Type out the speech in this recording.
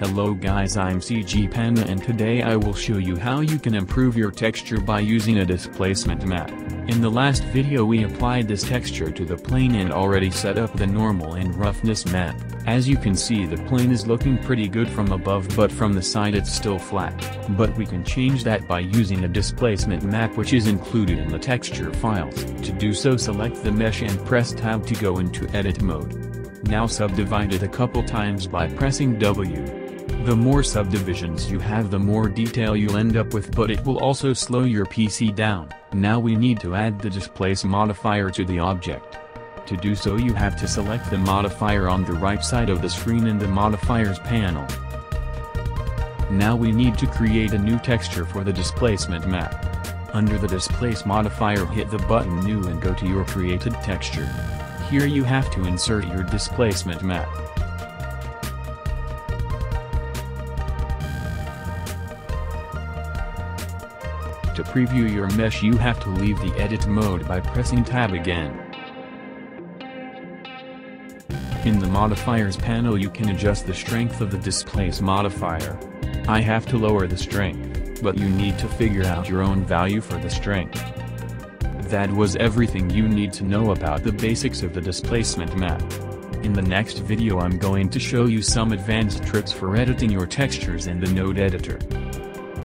Hello guys I'm CG Panda and today I will show you how you can improve your texture by using a displacement map. In the last video we applied this texture to the plane and already set up the normal and roughness map. As you can see the plane is looking pretty good from above but from the side it's still flat. But we can change that by using a displacement map which is included in the texture files. To do so select the mesh and press tab to go into edit mode. Now subdivide it a couple times by pressing W. The more subdivisions you have the more detail you'll end up with but it will also slow your PC down. Now we need to add the displace modifier to the object. To do so you have to select the modifier on the right side of the screen in the modifiers panel. Now we need to create a new texture for the displacement map. Under the displace modifier hit the button new and go to your created texture. Here you have to insert your displacement map. To preview your mesh you have to leave the edit mode by pressing tab again. In the modifiers panel you can adjust the strength of the displace modifier. I have to lower the strength, but you need to figure out your own value for the strength. That was everything you need to know about the basics of the displacement map. In the next video I'm going to show you some advanced tricks for editing your textures in the node editor.